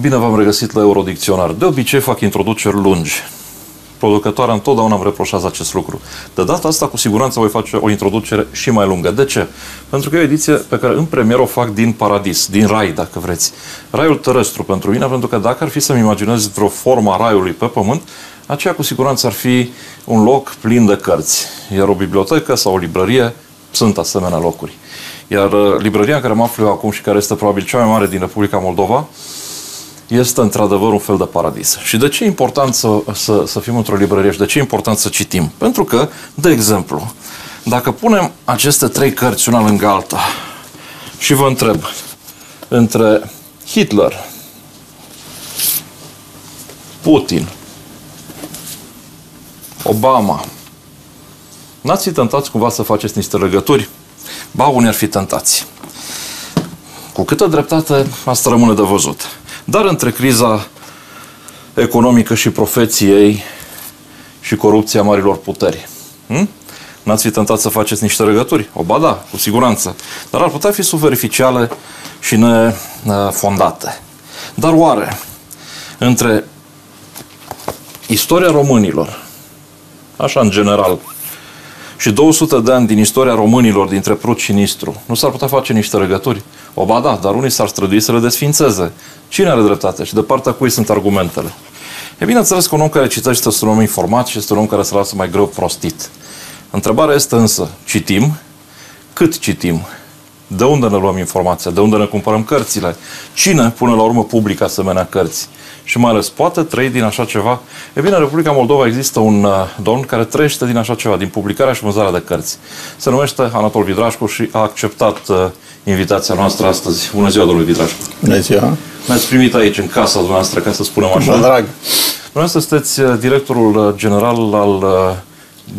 Bine v-am regăsit la Eurodicționar. De obicei fac introduceri lungi. Producătoarea întotdeauna îmi reproșează acest lucru. De data asta, cu siguranță, voi face o introducere și mai lungă. De ce? Pentru că e o ediție pe care în premier o fac din paradis, din rai, dacă vreți. Raiul terestru pentru mine, pentru că dacă ar fi să-mi imaginez vreo formă a raiului pe pământ, aceea cu siguranță ar fi un loc plin de cărți. Iar o bibliotecă sau o librărie sunt asemenea locuri. Iar uh, librăria în care mă aflu eu acum și care este probabil cea mai mare din Republica Moldova, este într-adevăr un fel de paradis. Și de ce e important să, să, să fim într-o librărie și de ce e important să citim? Pentru că, de exemplu, dacă punem aceste trei cărți una lângă alta și vă întreb între Hitler, Putin, Obama, n-ați fi tentați cumva să faceți niște legături? Ba, unii ar fi tentați. Cu câtă dreptate, asta rămâne de văzut. Dar între criza economică și profeții ei și corupția marilor puteri. Hm? N-ați fi tentat să faceți niște legături? O ba da, cu siguranță. Dar ar putea fi superficiale și nefondate. Dar oare, între istoria românilor, așa în general, și 200 de ani din istoria românilor dintre Prut și Nistru, nu s-ar putea face niște legături? O ba da, dar unii s-ar strădui să le desfințeze. Cine are dreptate și de partea cui sunt argumentele? E bineînțeles că un om care citește este un om informat și este un om care se lasă mai greu prostit. Întrebarea este însă, citim? Cât citim? De unde ne luăm informația? De unde ne cumpărăm cărțile? Cine pune la urmă publică asemenea cărți? Și mai ales, poate trăi din așa ceva? E bine, în Republica Moldova există un uh, domn care trăiește din așa ceva, din publicarea și vânzarea de cărți. Se numește Anatol Vidrașcu și a acceptat uh, invitația noastră astăzi. Bună ziua, domnule Vidrașcu! Bună ziua! Ne-ați primit aici, în casa noastră, ca să spunem așa. Mă drag! Dumneavoastră sunteți uh, directorul uh, general al uh,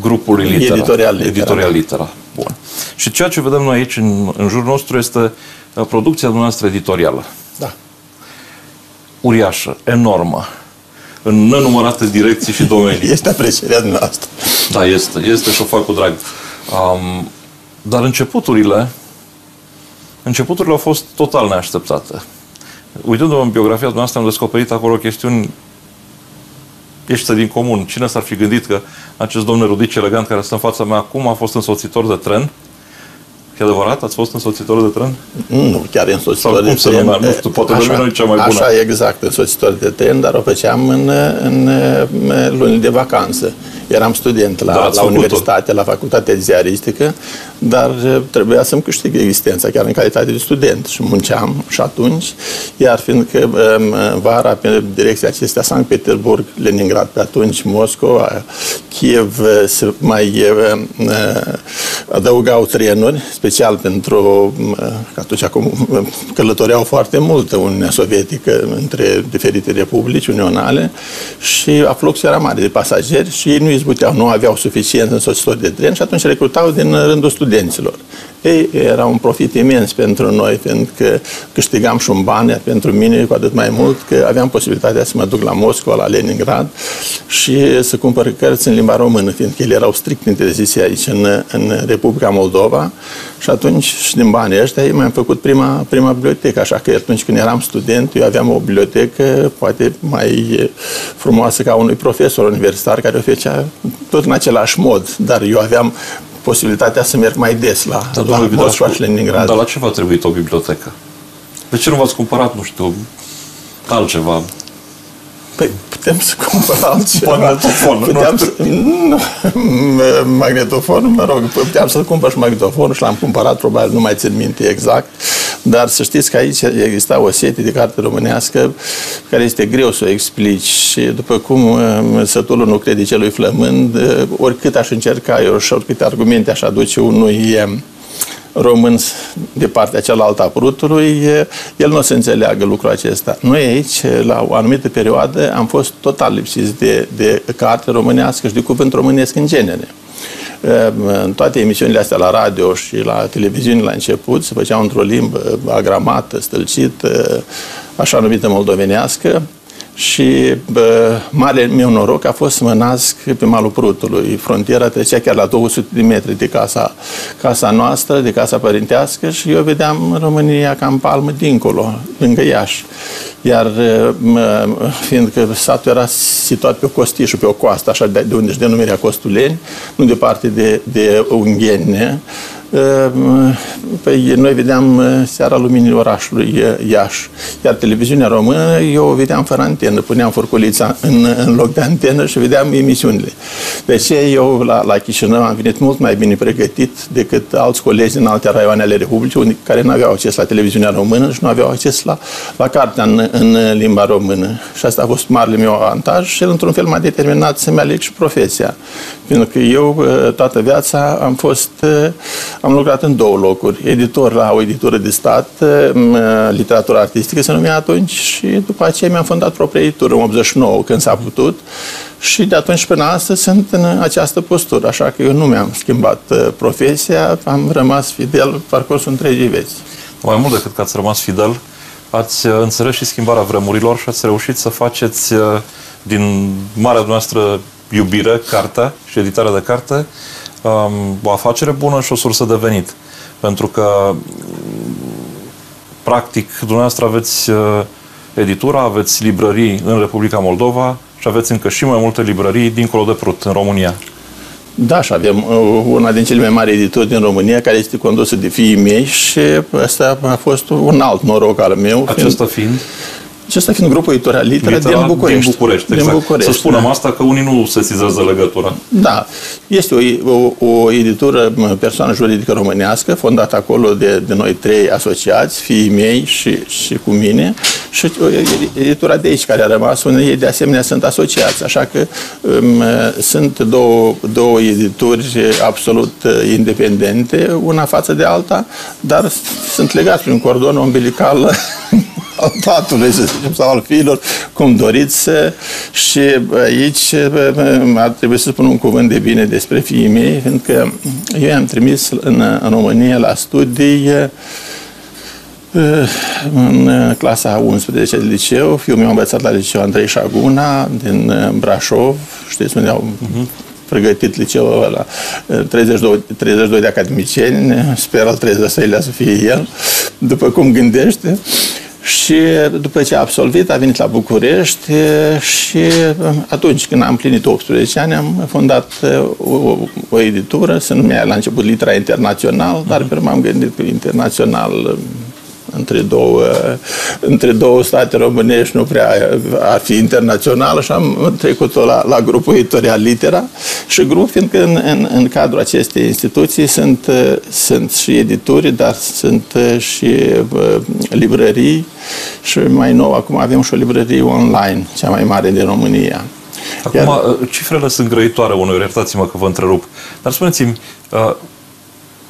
grupului Litera. Editorial Litera. Editorial Litera. Bun. Și ceea ce vedem noi aici, în, în jurul nostru, este producția dumneavoastră editorială. Da. Uriașă, enormă, în nenumărate direcții și domenii. Este aprecierea dumneavoastră. Da, este. Este și o fac cu drag. Um, dar începuturile, începuturile au fost total neașteptate. Uitându-mă în biografia dumneavoastră, am descoperit acolo chestiuni ieșită din comun. Cine s-ar fi gândit că acest domn erudic elegant care stă în fața mea acum a fost însoțitor de tren? E adevărat? Ați fost însoțitor de tren? Nu, chiar însoțitor Sau de cum se tren. numea? Nu știu, poate așa, numele cea mai bună. Așa, exact, însoțitor de tren, dar o făceam în, în, în luni de vacanță. Eram student la, Da, ați la făcut-o. universitate, la facultatea de ziaristică, dar eh, trebuia să-mi câștig existența, chiar în calitate de student. Și munceam și atunci, iar fiindcă em, vara pe direcția acestea, Sankt Petersburg, Leningrad pe atunci, Moscova, Kiev, eh, se mai eh, eh, adăugau trenuri, special pentru eh, că atunci acum eh, călătoreau foarte mult Uniunea Sovietică între diferite republici unionale și afluxul era mare de pasageri și ei nu izbuteau, nu aveau suficient însoțitori de tren și atunci recrutau din rândul studenților. Ei, era un profit imens pentru noi, pentru câștigam și un bani, iar pentru mine cu atât mai mult că aveam posibilitatea să mă duc la Moscova, la Leningrad și să cumpăr cărți în limba română, fiindcă ele erau strict interzise aici în, în Republica Moldova. Și atunci și din banii ăștia eu mi-am făcut prima, prima bibliotecă, așa că atunci când eram student eu aveam o bibliotecă poate mai frumoasă ca unui profesor universitar care o făcea tot în același mod, dar eu aveam posibilitatea să merg mai des la, Dar, la domnule Moscova și Vidrașcu, Leningrad. Dar la ce v-a trebuit o bibliotecă? De ce nu v-ați cumpărat, nu știu, altceva? Păi putem să cumpărăm altceva. Magnetofon, nu? Puteam să... Nu, magnetofon, mă rog, puteam să-l cumpăr și magnetofonul și l-am cumpărat, probabil nu mai țin minte exact, dar să știți că aici exista o setie de carte românească care este greu să o explici și după cum uh, sătulul nu crede celui flămând, uh, oricât aș încerca eu și oricâte argumente aș aduce unui uh, român de partea cealaltă a prutului, el nu o să înțeleagă lucrul acesta. Noi aici, la o anumită perioadă, am fost total lipsiți de, de carte românească și de cuvânt românesc în genere. În toate emisiunile astea la radio și la televiziune la început se făceau într-o limbă agramată, stâlcită, așa numită moldovenească și bă, mare meu noroc a fost să mă nasc pe malul Prutului. Frontiera trecea chiar la 200 de metri de casa, casa noastră, de casa părintească și eu vedeam România ca în palmă dincolo, lângă Iași. Iar fiindcă satul era situat pe o costișul, pe o coastă, așa de, de unde își denumirea Costuleni, nu departe de, de Ungheni, Păi noi vedeam seara luminii orașului Iași. Iar televiziunea română eu o vedeam fără antenă. Puneam furculița în, în loc de antenă și vedeam emisiunile. De ce eu la, la Chișinău am venit mult mai bine pregătit decât alți colegi din alte raioane ale Republicii care nu aveau acces la televiziunea română și nu aveau acces la, la cartea în, în limba română. Și asta a fost marele meu avantaj și el într-un fel m-a determinat să-mi aleg și profesia. Pentru că eu toată viața am fost am lucrat în două locuri. Editor la o editură de stat, literatură artistică se numea atunci și după aceea mi-am fondat propria editură în 89, când s-a putut. Și de atunci până astăzi sunt în această postură, așa că eu nu mi-am schimbat uh, profesia, am rămas fidel parcursul întregii vieți. Mai mult decât că ați rămas fidel, ați uh, înțeles și schimbarea vremurilor și ați reușit să faceți uh, din marea noastră iubire, cartea și editarea de carte, um, o afacere bună și o sursă de venit. Pentru că, practic, dumneavoastră aveți uh, editura, aveți librării în Republica Moldova și aveți încă și mai multe librării dincolo de Prut, în România. Da, și avem uh, una din cele mai mari edituri din România, care este condusă de fiii mei și asta a fost un alt noroc al meu. Acesta fiind? fiind acesta fiind grupul editorial Litera din București. Din București, exact. Din București, Să spunem da. asta că unii nu se sizează legătura. Da. Este o, o, o editură, persoană juridică românească, fondată acolo de, de noi trei asociați, fiii mei și, și cu mine, și editura de aici care a rămas, unde ei de asemenea sunt asociați. Așa că um, sunt două, două edituri absolut uh, independente, una față de alta, dar sunt legați prin cordon umbilical al tatălui, să zicem, sau al fiilor, cum doriți. Și aici ar trebui să spun un cuvânt de bine despre fiii mei, fiindcă eu i-am trimis în, în România la studii în clasa 11 de liceu. Fiul meu a învățat la liceu Andrei Șaguna din Brașov. Știți unde au uh-huh pregătit liceul ăla, 32, 32 de academicieni, sper al 33-lea să fie el, după cum gândește. Și după ce a absolvit, a venit la București și atunci când am plinit 18 ani, am fondat o, o editură, se numea la început Litera Internațional, dar pe m-am gândit că internațional între două, între două state românești nu prea ar fi internațională și am trecut-o la, la grupul editorial Litera și grup, fiindcă în, în, în cadrul acestei instituții sunt, sunt și edituri, dar sunt și librării și mai nou acum avem și o librărie online, cea mai mare din România. Acum, Iar... cifrele sunt grăitoare unui, iertați-mă că vă întrerup, dar spuneți-mi,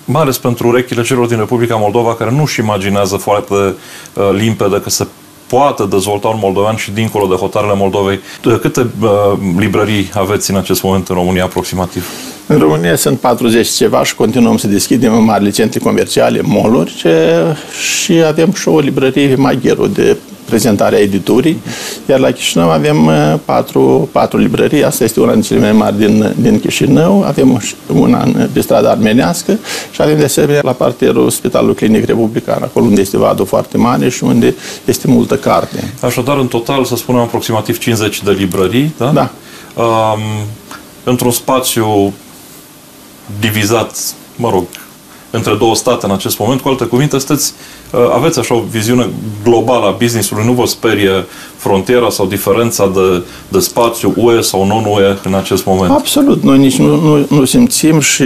mai ales pentru urechile celor din Republica Moldova care nu-și imaginează foarte uh, limpede că se poate dezvolta un moldovean și dincolo de hotarele Moldovei. Câte uh, librării aveți în acest moment în România aproximativ? În România sunt 40 ceva și continuăm să deschidem marile centre comerciale, moluri și avem și o librărie Magheru de prezentarea editurii, iar la Chișinău avem uh, patru, patru librării, asta este una dintre cele mai mari din, din Chișinău, avem una pe strada armenească și avem de asemenea la parterul Spitalul Clinic Republican, acolo unde este vadul foarte mare și unde este multă carte. Așadar, în total, să spunem, aproximativ 50 de librării, da? Da. Um, într-un spațiu divizat, mă rog, între două state în acest moment. Cu alte cuvinte, sunteți, uh, aveți așa o viziune globală a business-ului, nu vă sperie frontiera sau diferența de, de spațiu UE sau non-UE în acest moment? Absolut, noi nici nu, nu, nu simțim și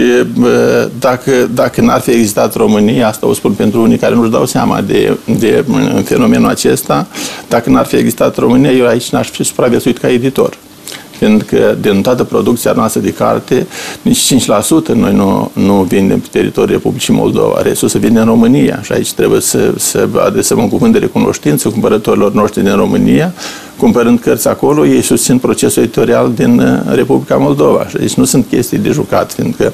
dacă, dacă n-ar fi existat România, asta o spun pentru unii care nu-și dau seama de, de fenomenul acesta, dacă n-ar fi existat România, eu aici n-aș fi supraviețuit ca editor fiindcă din toată producția noastră de carte, nici 5% noi nu, nu vindem pe teritoriul Republicii Moldova. Restul se vinde în România și aici trebuie să, să adresăm un cuvânt de recunoștință cumpărătorilor noștri din România, cumpărând cărți acolo, ei susțin procesul editorial din uh, Republica Moldova. Și aici nu sunt chestii de jucat, fiindcă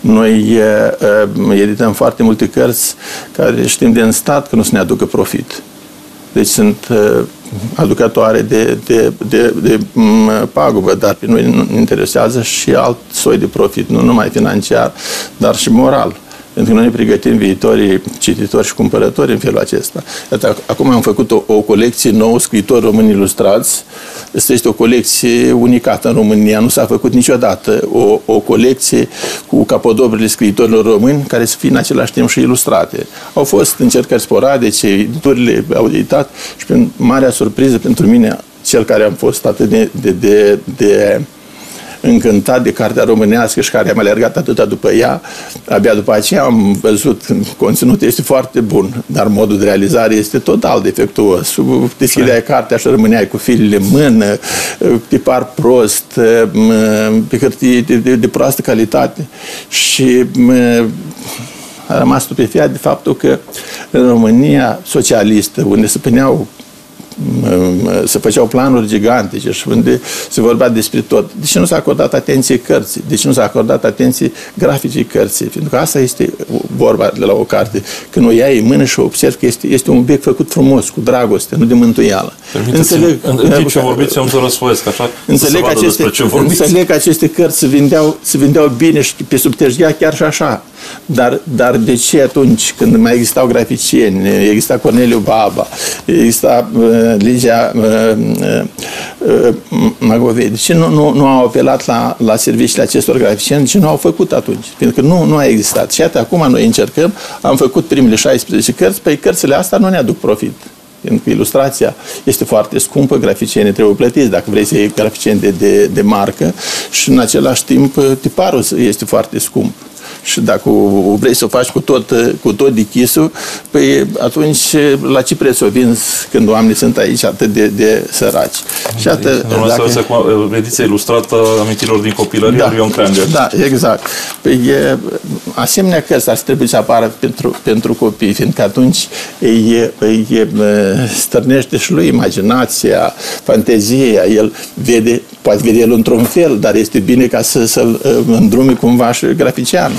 noi uh, uh, edităm foarte multe cărți care știm din stat că nu se ne aducă profit. Deci sunt aducătoare de, de, de, de pagubă, dar pe noi ne interesează și alt soi de profit, nu numai financiar, dar și moral. Pentru că noi ne pregătim viitorii cititori și cumpărători în felul acesta. Iată, acum am făcut o, o colecție nouă, scritori români ilustrați. Asta este o colecție unicată în România. Nu s-a făcut niciodată o, o colecție cu capodobrele scriitorilor români care să fie în același timp și ilustrate. Au fost încercări sporadice, editurile au editat și prin marea surpriză pentru mine, cel care am fost atât de, de, de, de încântat de cartea românească și care am alergat atâta după ea. Abia după aceea am văzut că conținutul este foarte bun, dar modul de realizare este total defectuos. Deschideai cartea și rămâneai cu filele în mână, tipar prost, pe hârtie de, de, de proastă calitate și a rămas stupefiat de faptul că în România socialistă, unde se puneau se făceau planuri gigantice și unde se vorbea despre tot. De ce nu s-a acordat atenție cărții? De ce nu s-a acordat atenție graficii cărții? Pentru că asta este vorba de la o carte. Când o iei în mână și o observi că este, este un obiect făcut frumos, cu dragoste, nu de mântuială. Înțeleg, în, în timp ce vorbiți, eu îmi să răsfoiesc, așa, înțeleg, că aceste, înțeleg că aceste cărți se vindeau, se vindeau bine și pe subtergia chiar și așa. Dar, dar de ce atunci, când mai existau graficieni, exista Corneliu Baba, exista uh, Ligia uh, uh, Magovei, de ce nu, nu, nu au apelat la, la serviciile acestor graficieni? De ce nu au făcut atunci? Pentru că nu, nu a existat. Și iată, acum noi încercăm, am făcut primele 16 cărți, pe păi cărțile astea nu ne aduc profit. Pentru că ilustrația este foarte scumpă, graficienii trebuie plătiți. Dacă vrei să iei graficieni de, de, de marcă și în același timp tiparul este foarte scump și dacă vrei să o faci cu tot, cu tot dichisul, păi atunci la ce preț o vinzi când oamenii sunt aici atât de, de săraci? Și atât, dacă... Să cu ediția ilustrată amintirilor din copilărie da, lui Ion Creangă. Da, exact. Păi, e, asemenea cărți ar trebui să apară pentru, pentru copii, fiindcă atunci îi, îi stărnește și lui imaginația, fantezia, el vede, poate vede el într-un fel, dar este bine ca să, să-l îndrume cumva și graficianul.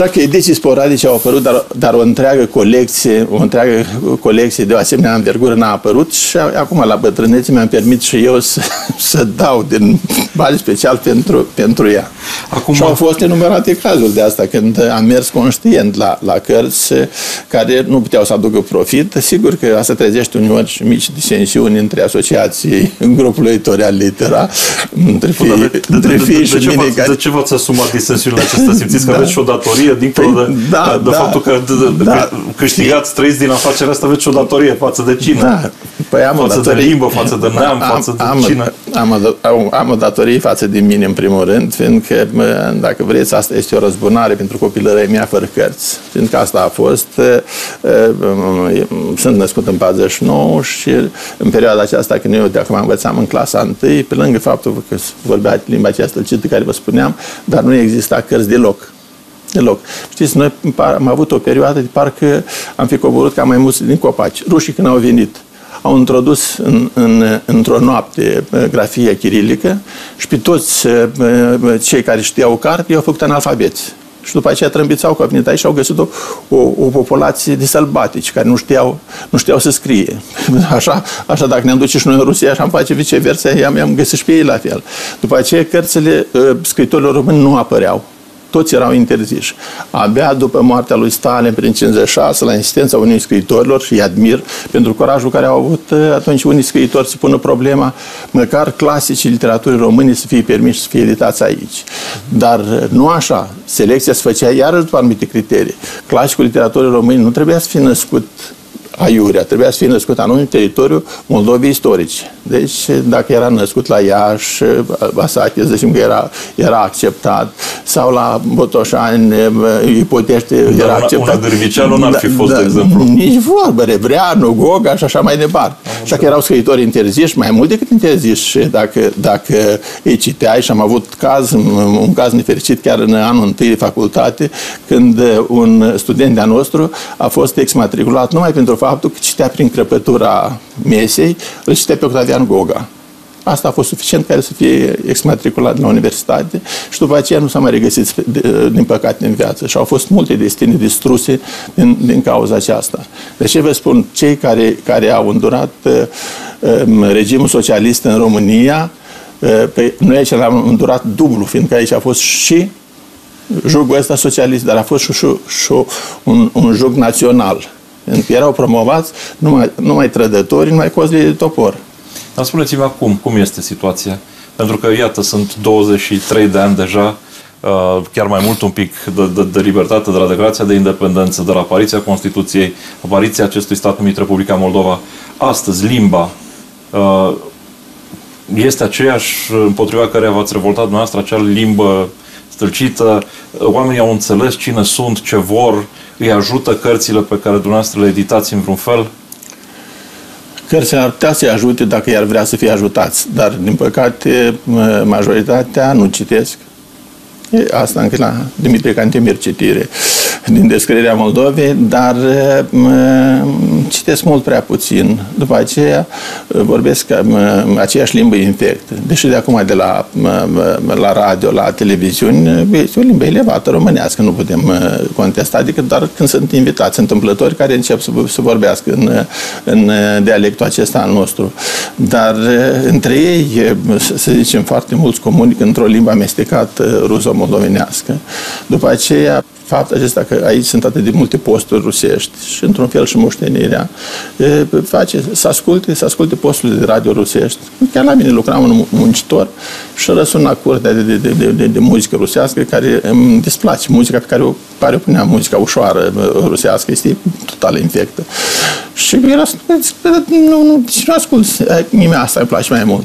Așa că ediții sporadice au apărut, dar, dar o întreagă colecție, o întreagă colecție de o asemenea învergură n-a apărut și acum la bătrânețe mi-am permis și eu să, să dau din bani special pentru, pentru ea. Acum... Și au fost enumerate cazuri de asta, când am mers conștient la, la cărți care nu puteau să aducă profit. Sigur că asta trezește uneori și mici disensiuni între asociații în grupul editorial litera, între fii, de, între fii de, de, și de, mine. De ce v-ați asumat disensiunile acestea? Simțiți că da. aveți și o datorie datorie, dincolo păi, de, da, de da, faptul că de, da. câștigați, trăiți din afacerea asta, aveți o datorie față de cine? Da. Păi am față o datorie, de limbă, față de neam, am, față de am, cine? Am, am, am o datorie față de mine, în primul rând, fiindcă, dacă vreți, asta este o răzbunare pentru copilăria mea fără cărți. Fiindcă asta a fost, sunt născut în 49 și în perioada aceasta, când eu de acum învățam în clasa 1, pe lângă faptul că vorbea limba aceasta cită care vă spuneam, dar nu exista cărți deloc. Deloc. Știți, noi am avut o perioadă de parcă am fi coborât ca mai mulți din copaci. Rușii când au venit au introdus în, în, într-o noapte grafia chirilică și pe toți cei care știau carte i-au făcut analfabeți. Și după aceea trâmbițau că au venit aici și au găsit o, o, o populație de sălbatici care nu știau, nu știau să scrie. Așa, așa dacă ne-am duce și noi în Rusia, așa am face viceversa, i-am, i-am găsit și pe ei la fel. După aceea, cărțile scritorilor români nu apăreau toți erau interziși. Abia după moartea lui Stalin, prin 56, la insistența unui scriitorilor, și îi admir pentru curajul care au avut uh, atunci unii scriitori să pună problema, măcar clasicii literaturii române să fie permiși să fie editați aici. Dar uh, nu așa. Selecția se făcea iarăși după anumite criterii. Clasicul literaturii române nu trebuia să fie născut aiurea. Trebuia să fie născut anumit teritoriu Moldovei istorice. Deci, dacă era născut la Iași, Basache, să zicem că era, era acceptat, sau la Botoșani, Ipotește, Dar era una, acceptat. Una Gârviceanu n-ar fi fost, da, de exemplu. Nici vorbă, Rebreanu, Goga și așa mai departe. Așa că erau scriitori interziși, mai mult decât interziși, dacă, dacă îi citeai și am avut caz, un caz nefericit chiar în anul întâi de facultate, când un student de-a nostru a fost exmatriculat numai pentru faptul că citea prin crăpătura mesei, îl citea pe Octavian Goga. Asta a fost suficient ca el să fie exmatriculat la universitate și după aceea nu s-a mai regăsit, din păcate, în viață. Și au fost multe destine distruse din, din cauza aceasta. De ce vă spun, cei care, care au îndurat uh, regimul socialist în România, uh, pe, noi aici l-am îndurat dublu, fiindcă aici a fost și jugul ăsta socialist, dar a fost și, și, și un, un jug național. Pentru că erau promovați numai, numai trădători, numai cozile de topor. Dar spuneți-mi acum, cum este situația? Pentru că, iată, sunt 23 de ani deja, uh, chiar mai mult un pic de, de, de libertate, de la declarația de independență, de la apariția Constituției, apariția acestui stat numit Republica Moldova. Astăzi, limba uh, este aceeași împotriva care v-ați revoltat noastră, acea limbă stâlcită, oamenii au înțeles cine sunt, ce vor, îi ajută cărțile pe care dumneavoastră le editați în vreun fel? Cărțile ar putea să-i ajute dacă i-ar vrea să fie ajutați, dar, din păcate, majoritatea nu citesc. E asta încă la Dimitrie Cantemir citire din descrierea Moldovei, dar citesc mult prea puțin. După aceea vorbesc aceeași limbă infectă. Deși de acum de la, la radio, la televiziune, este o limbă elevată românească, nu putem contesta, adică doar când sunt invitați întâmplători care încep să, să vorbească în, în dialectul acesta al nostru. Dar între ei, să zicem, foarte mulți comunică într-o limbă amestecată ruso-moldovenească. După aceea, faptul acesta că aici sunt atât de multe posturi rusești și într-un fel și moștenirea face să asculte, să asculte posturile de radio rusești. Chiar la mine lucram un muncitor și răsuna curtea de, de, de, de, de muzică rusească care îmi displace. Muzica pe care o, care o punea muzica ușoară rusească este total infectă. Și era nu, nu, deci nu ascult, mie asta îmi place mai mult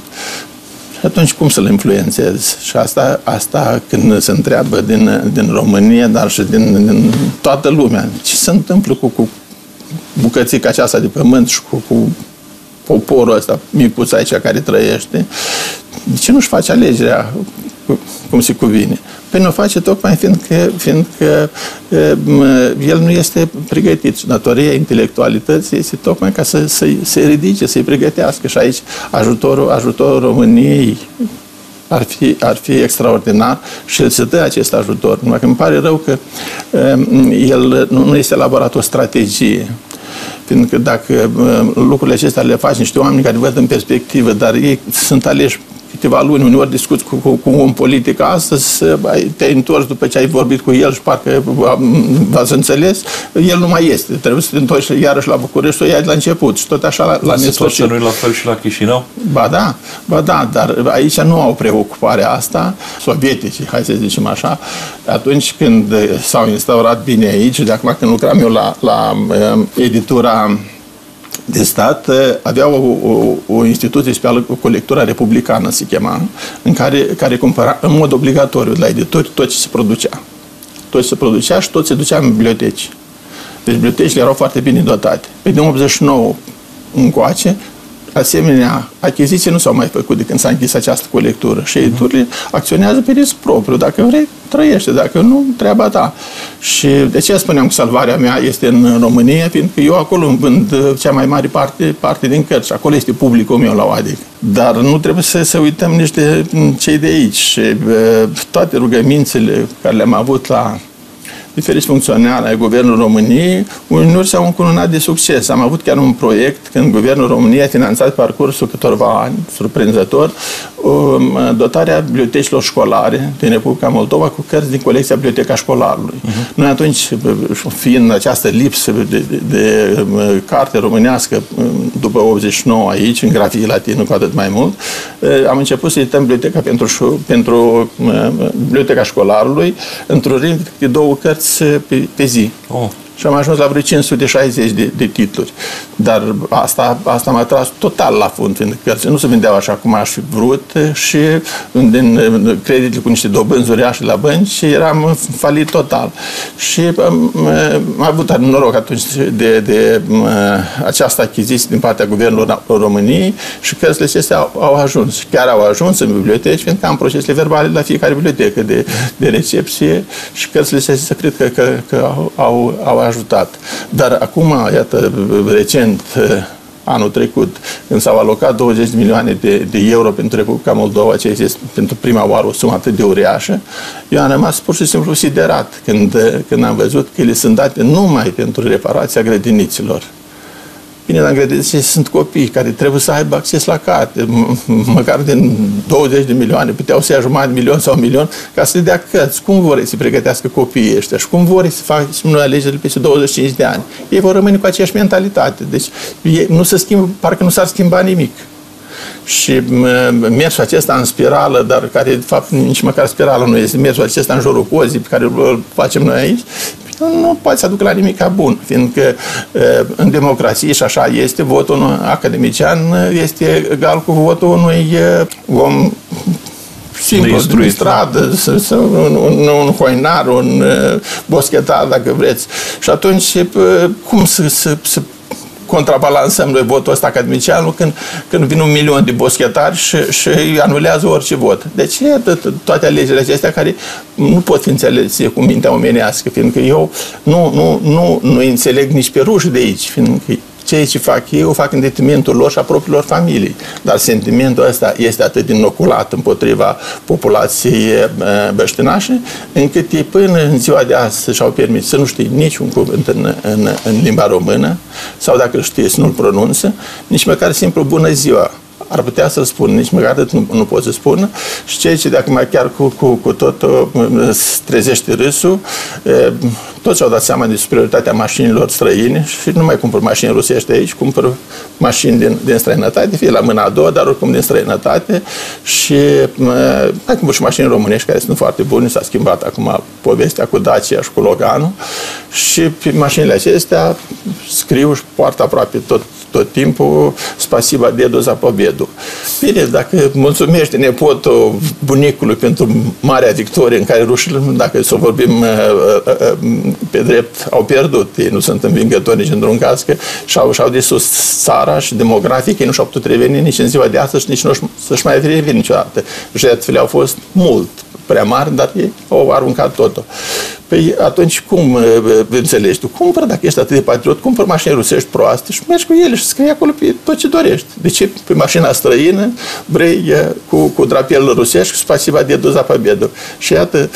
atunci cum să-l influențezi? Și asta, asta când se întreabă din, din România, dar și din, din toată lumea, ce se întâmplă cu, cu bucățica aceasta de pământ și cu, cu poporul ăsta micuț aici care trăiește, de ce nu-și face alegerea cum se cuvine? Păi nu face tocmai fiindcă, fiindcă el nu este pregătit. Și datoria intelectualității este tocmai ca să se ridice, să-i pregătească. Și aici ajutorul, ajutorul României ar fi, ar fi extraordinar și el se dă acest ajutor. Numai că îmi pare rău că el nu este elaborat o strategie. Pentru că dacă lucrurile acestea le faci niște oameni care văd în perspectivă, dar ei sunt aleși câteva luni, uneori discuți cu, cu, cu un politic astăzi, te-ai întors după ce ai vorbit cu el și parcă v-ați înțeles, el nu mai este. Trebuie să te întorci iarăși la București, să o iai la început și tot așa la, la nesfârșit. nu la fel și la Chișinău? Ba da, ba da, dar aici nu au preocuparea asta, sovietici, hai să zicem așa, atunci când s-au instaurat bine aici, de acum când lucram eu la, la um, editura de stat eh, avea o, o, o instituție specială, o colectura republicană se chema, în care, care cumpăra în mod obligatoriu la editori tot ce se producea. Tot ce se producea și tot se ducea în biblioteci. Deci bibliotecile erau foarte bine dotate. Pe din 89 încoace, asemenea achiziții nu s-au mai făcut de când s-a închis această colectură și editurile acționează pe risc propriu. Dacă vrei, trăiește, dacă nu, treaba ta. Și de ce spuneam că salvarea mea este în România? Fiindcă eu acolo îmi vând uh, cea mai mare parte, parte din cărți. Acolo este publicul meu la OADIC. Dar nu trebuie să, să uităm nici de cei de aici. Și uh, toate rugămințele care le-am avut la diferiți funcționari ai Guvernului României, uneori s-au încununat de succes. Am avut chiar un proiect când Guvernul României a finanțat parcursul câtorva ani, surprinzător, um, dotarea bibliotecilor școlare din Republica Moldova cu cărți din colecția Biblioteca Școlarului. Uh-huh. Noi atunci, fiind această lipsă de, de, de um, carte românească um, după 89 aici, în grafie latină cu atât mai mult, uh, am început să edităm biblioteca pentru, pentru Biblioteca Școlarului într-un ring de două cărți cărți pe, pe zi. Oh. Și am ajuns la vreo 560 de, de titluri. Dar asta, asta m-a tras total la fund, fiindcă cărțile nu se vindeau așa cum aș fi vrut și din creditele cu niște dobânzi uriașe la bănci și eram falit total. Și am, am avut noroc atunci de, de această achiziție din partea Guvernului României și cărțile acestea au, au ajuns. Chiar au ajuns în biblioteci, fiindcă am procesele verbale la fiecare bibliotecă de, de recepție și cărțile acestea cred că, că, că au, au, au ajutat. Dar acum, iată, recent, anul trecut, când s-au alocat 20 de milioane de, de euro pentru Republica Moldova, ce este pentru prima oară o sumă atât de uriașă, eu am rămas pur și simplu siderat când, când am văzut că le sunt date numai pentru reparația grădiniților. Bine, la grădinițe sunt copii care trebuie să aibă acces la carte, măcar din 20 de milioane, puteau să ia jumătate de milion sau un milion ca să le dea cărți. Cum vor să pregătească copiii ăștia și cum vor să facă noi alegerile peste 25 de ani? Ei vor rămâne cu aceeași mentalitate. Deci nu se schimbă, parcă nu s-ar schimba nimic. Și mersul acesta în spirală, dar care de fapt nici măcar spirală nu este, mersul acesta în jurul cozii pe care îl facem noi aici, nu poate să aducă la nimic bun, fiindcă în democrație și așa este, votul unui academician este egal cu votul unui om simplu, din stradă, un, un, un hoinar, un boschetar, dacă vreți. Și atunci, cum să, să, să contrabalansăm noi votul ăsta academicianul când, când vin un milion de boschetari și, și anulează orice vot. Deci toate alegerile acestea care nu pot fi înțelese cu mintea omenească, fiindcă eu nu, nu, nu, nu înțeleg nici pe ruși de aici, fiindcă ceea ce fac ei o fac în detrimentul lor și a propriilor familii. Dar sentimentul ăsta este atât de inoculat împotriva populației băștinașe, încât ei până în ziua de astăzi și-au permis să nu știe niciun cuvânt în, în, în limba română, sau dacă îl știe să nu-l pronunță, nici măcar simplu bună ziua ar putea să spun, nici măcar atât nu, nu pot să spun. Și ceea ce dacă mai chiar cu, cu, cu tot uh, trezește râsul, uh, toți au dat seama de superioritatea mașinilor străine și nu mai cumpăr mașini rusești aici, cumpăr mașini din, din străinătate, fie la mâna a doua, dar oricum din străinătate și uh, mai cumpăr și mașini românești care sunt foarte bune, s-a schimbat acum povestea cu Dacia și cu Loganul și pe mașinile acestea scriu și poartă aproape tot tot timpul spasiba dedu za pobedu. Bine, dacă mulțumește nepotul bunicului pentru marea victorie în care rușii, dacă să vorbim uh, uh, uh, pe drept, au pierdut. Ei nu sunt învingători nici într-un caz, că și-au, și-au disus țara și demografic, ei nu și-au putut reveni nici în ziua de astăzi, nici nu să-și mai reveni niciodată. Jertfele au fost mult prea mari, dar ei au aruncat totul. Păi atunci cum înțelegi tu? Cumpără, dacă ești atât de patriot, cumpără mașini rusești proaste și mergi cu ele și scrie acolo pe tot ce dorești. De ce pe mașina străină vrei cu, cu drapel rusesc și spasiba de duza pe bedul. Și iată,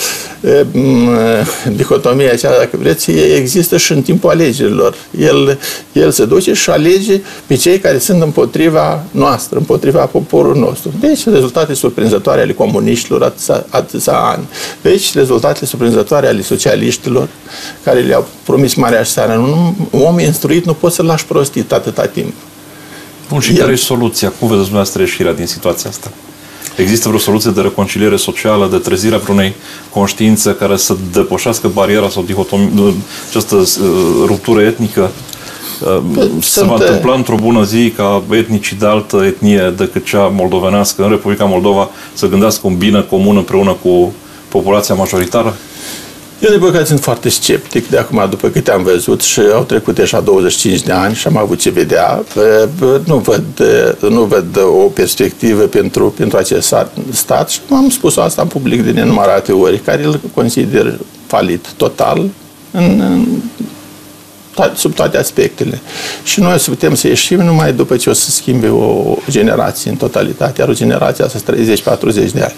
dihotomia aceea, dacă vreți, există și în timpul alegerilor. El, el se duce și alege pe cei care sunt împotriva noastră, împotriva poporului nostru. Deci, rezultate surprinzătoare ale comuniștilor atâția, atâția ani. Deci, rezultate surprinzătoare ale socialiștilor care le-au promis Marea Seară. Un om instruit nu poți să-l lași prostit atâta timp. Bun, și El... care e soluția? Cum vedeți dumneavoastră ieșirea din situația asta? Există vreo soluție de reconciliere socială, de trezirea vreunei conștiințe care să depășească bariera sau dihotomie, această uh, ruptură etnică? Păi, se va întâmpla într-o bună zi ca etnicii de altă etnie decât cea moldovenească în Republica Moldova să gândească un bine comun împreună cu populația majoritară? Eu, de păcate, sunt foarte sceptic de acum, după câte am văzut și au trecut deja 25 de ani și am avut ce vedea. Nu văd, nu văd o perspectivă pentru, pentru acest stat și am spus asta în public de nenumărate ori, care îl consider falit total în, în sub toate aspectele. Și noi o să putem să ieșim numai după ce o să schimbe o generație în totalitate, iar o generație asta 30-40 de ani.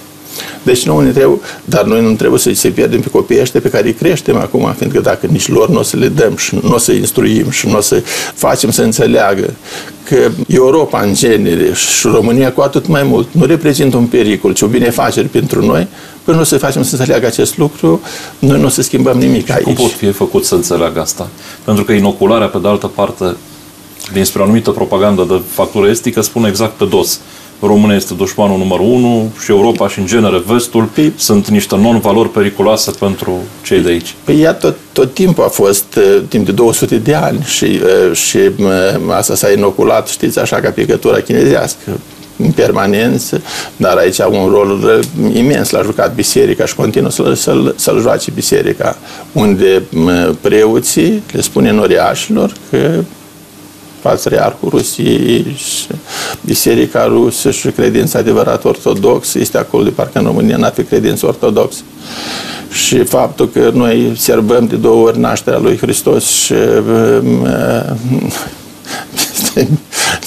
Deci nu ne trebuie, dar noi nu trebuie să-i se pierdem pe copiii ăștia pe care îi creștem acum, fiindcă dacă nici lor nu o să le dăm și nu o să instruim și nu o să facem să înțeleagă că Europa în genere și România cu atât mai mult nu reprezintă un pericol, ci o binefacere pentru noi, până nu o să facem să înțeleagă acest lucru, noi nu o să schimbăm nimic și aici. cum pot fi făcut să înțeleagă asta? Pentru că inocularea, pe de altă parte, dinspre o anumită propagandă de factură estică, spune exact pe dos România este dușmanul numărul unu și Europa și în genere vestul păi, sunt niște non-valori periculoase pentru cei de aici. Păi ea tot, tot timpul a fost, uh, timp de 200 de ani și, uh, și uh, asta s-a inoculat, știți, așa ca picătura chinezească în permanență, dar aici au un rol imens l-a jucat biserica și continuă să-l, să-l, să joace biserica, unde preoții le spune noriașilor că Patriarhul Rusiei și Biserica Rusă și credința adevărat ortodox este acolo de parcă în România n-ar fi credință ortodoxă. Și faptul că noi serbăm de două ori nașterea lui Hristos și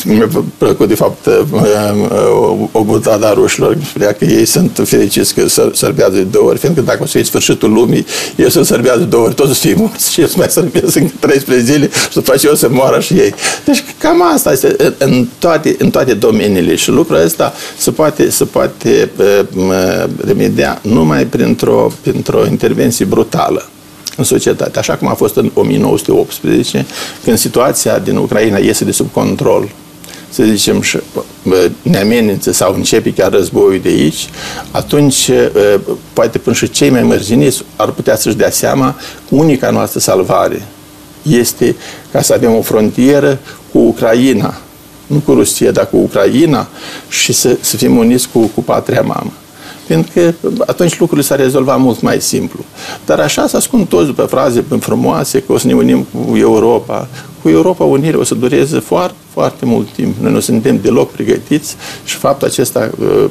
mi-a plăcut de fapt o, o butada a rușilor, spunea că ei sunt fericiți că sărbează de două ori, fiindcă dacă o să fie sfârșitul lumii, eu să sărbează de două ori, toți să fie morți și eu să mai sărbesc în 13 zile și după aceea o să moară și ei. Deci cam asta este în toate, în toate domeniile și lucrul ăsta se poate, se poate remedia numai printr-o, printr-o intervenție brutală în societate, așa cum a fost în 1918, când situația din Ucraina iese de sub control, să zicem, și ne amenință sau începe chiar războiul de aici, atunci poate până și cei mai mărginiți ar putea să-și dea seama că unica noastră salvare este ca să avem o frontieră cu Ucraina, nu cu Rusia, dar cu Ucraina și să, să fim uniți cu, cu patria mamă. Pentru că atunci lucrurile s-ar rezolva mult mai simplu. Dar așa se ascund toți după fraze frumoase că o să ne unim cu Europa. Cu Europa unirea o să dureze foarte, foarte mult timp. Noi nu suntem deloc pregătiți și faptul acesta uh,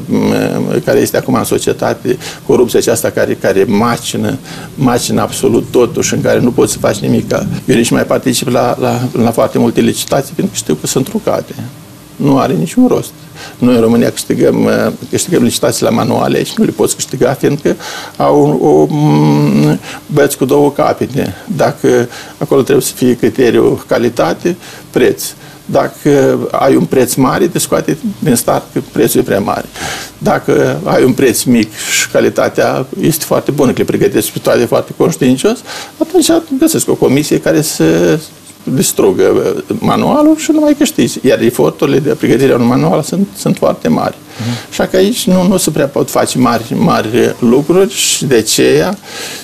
care este acum în societate, corupția aceasta care, care macină, macină absolut totul și în care nu poți să faci nimic. Eu nici mai particip la, la, la foarte multe licitații pentru că știu că sunt trucate. Nu are niciun rost. Noi în România câștigăm, uh, câștigăm licitații la manuale, aici nu le poți câștiga, fiindcă au o, mm, băți cu două capete. Dacă acolo trebuie să fie criteriul calitate, preț. Dacă ai un preț mare, te scoate din start că prețul e prea mare. Dacă ai un preț mic și calitatea este foarte bună, că le pregătești pe toate foarte conștiincios, atunci găsesc o comisie care să distrugă uh, manualul și nu mai câștigi. Iar eforturile de pregătire a unui manual sunt, sunt foarte mari. Uh-huh. Așa că aici nu, nu se prea pot face mari, mari lucruri și de ce?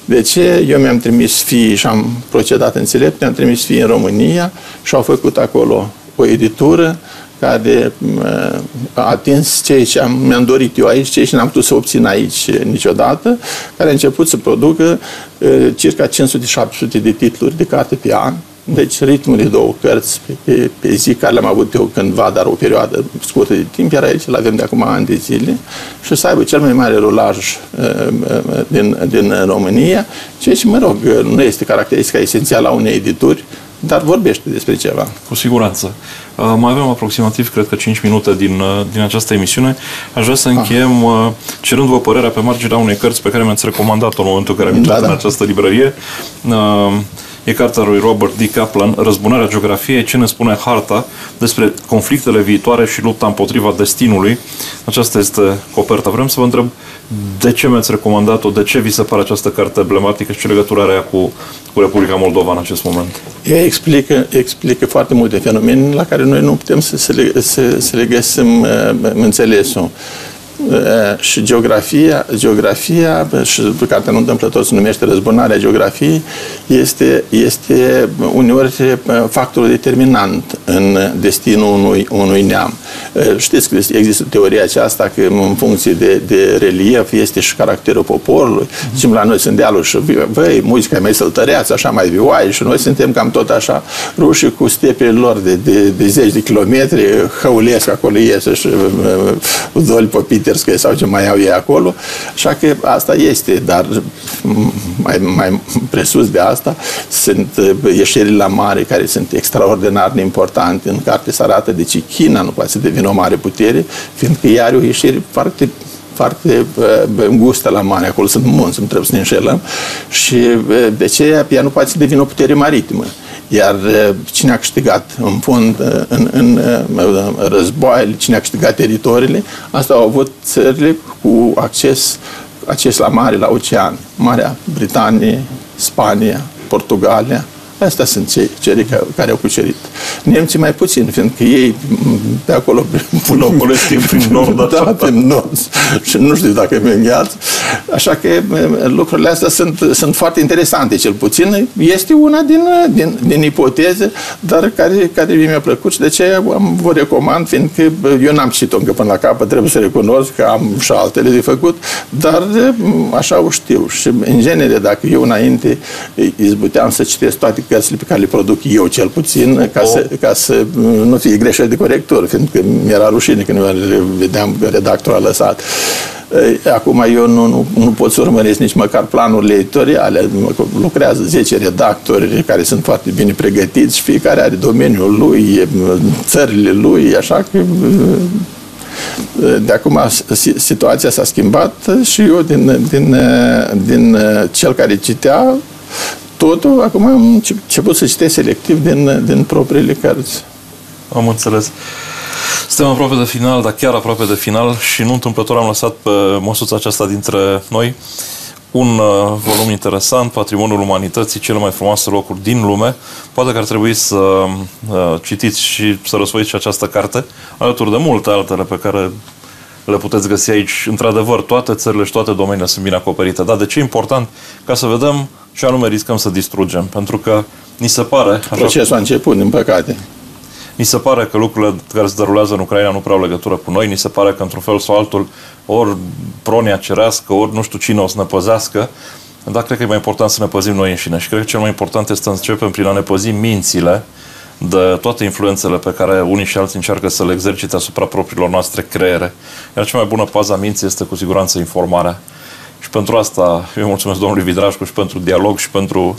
De ce eu mi-am trimis fii și am procedat înțelept, mi-am trimis fii în România și au făcut acolo o editură care uh, a atins ceea ce am, mi-am dorit eu aici, ceea ce n-am putut să obțin aici niciodată, care a început să producă uh, circa 500-700 de titluri de carte pe an, deci ritmul de două cărți pe, pe, pe zi, care le-am avut eu cândva, dar o perioadă scurtă de timp, iar aici le avem de acum ani de zile și să aibă cel mai mare rulaj uh, uh, din, din România, ceea ce, mă rog, nu este caracteristica esențială a unei edituri, dar vorbește despre ceva. Cu siguranță. Uh, mai avem aproximativ, cred că, 5 minute din, uh, din această emisiune. Aș vrea să încheiem uh, cerându-vă părerea pe marginea unei cărți pe care mi-ați recomandat-o în momentul în care am intrat da, da. în această librărie. Uh, E cartea lui Robert D. Kaplan, Răzbunarea geografiei, ce ne spune harta despre conflictele viitoare și lupta împotriva destinului. Aceasta este coperta. Vrem să vă întreb de ce mi-ați recomandat-o, de ce vi se pare această carte emblematică și ce legătură are ea cu, cu Republica Moldova în acest moment? Ea explică, explică foarte multe fenomene la care noi nu putem să, să, le, să, să le găsim uh, înțelesul. Eh, și geografia, geografia și cartea nu întâmplător se numește răzbunarea geografiei, este, este uneori eh, factorul determinant în destinul unui, unui neam. Eh, știți că există teoria aceasta că în funcție de, de relief este și caracterul poporului. Zicem, la noi sunt dealuri și băi, muzica mai săltăreață, așa mai vioaie și noi suntem cam tot așa rușii cu stepele lor de, de, de zeci de kilometri, hăulesc acolo iese și doli popite Peterscă sau ce mai au ei acolo. Așa că asta este, dar mai, mai presus de asta sunt uh, ieșirile la mare care sunt extraordinar de importante. În carte se arată de ce China nu poate să devină o mare putere, fiindcă ea are o ieșire foarte foarte uh, îngustă la mare, acolo sunt munți, nu trebuie să ne înșelăm și uh, de ce ea nu poate să devină o putere maritimă. Iar cine a câștigat în fond în, în, în războaiele, cine a câștigat teritoriile, asta au avut țările cu acces, acces la mare, la ocean. Marea Britanie, Spania, Portugalia, Astea sunt cei, cei care au cucerit. Nemții mai puțin, fiindcă ei pe acolo locuiesc prin nord. Da, prin nord. Și nu știu dacă mi îngheață. Așa că lucrurile astea sunt, sunt foarte interesante, cel puțin. Este una din, din, din ipoteze, dar care, care mi-a plăcut și de ce am vă recomand, fiindcă eu n-am citit-o încă până la capăt, trebuie să recunosc că am și altele de făcut, dar așa o știu. Și în genere, dacă eu înainte izbuteam să citesc toate cărțile pe care le produc eu cel puțin, ca, oh. să, ca să nu fie greșeli de corectură, fiindcă mi-era rușine când le vedeam că redactorul a lăsat. Acum eu nu, nu, nu pot să urmăresc nici măcar planurile editoriale. Lucrează 10 redactori care sunt foarte bine pregătiți și fiecare are domeniul lui, țările lui, așa că de acum situația s-a schimbat și eu din, din, din cel care citea totul, acum am început să citesc selectiv din, din propriile cărți. Am înțeles. Suntem aproape de final, dar chiar aproape de final și nu întâmplător am lăsat pe măsuța aceasta dintre noi un uh, volum interesant, Patrimoniul Umanității, cele mai frumoase locuri din lume. Poate că ar trebui să uh, citiți și să răsfoiți și această carte, alături de multe altele pe care le puteți găsi aici. Într-adevăr, toate țările și toate domeniile sunt bine acoperite. Dar de ce e important? Ca să vedem ce anume riscăm să distrugem. Pentru că ni se pare... Așa, Procesul a început, din păcate. Ni se pare că lucrurile care se derulează în Ucraina nu prea au legătură cu noi, ni se pare că într-un fel sau altul ori pronia cerească, ori nu știu cine o să ne păzească, dar cred că e mai important să ne păzim noi înșine și cred că cel mai important este să începem prin a ne păzi mințile de toate influențele pe care unii și alții încearcă să le exercite asupra propriilor noastre creiere. Iar cea mai bună pază a minții este cu siguranță informarea. Și pentru asta eu mulțumesc domnului Vidrașcu și pentru dialog și pentru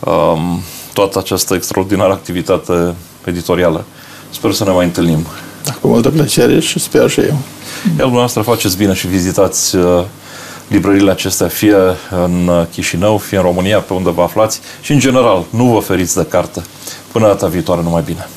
um, toată această extraordinară activitate editorială. Sper să ne mai întâlnim. Da, cu multă plăcere și sper și eu. Iar dumneavoastră faceți bine și vizitați uh, librările acestea, fie în Chișinău, fie în România, pe unde vă aflați și, în general, nu vă feriți de carte. Până data viitoare, numai bine!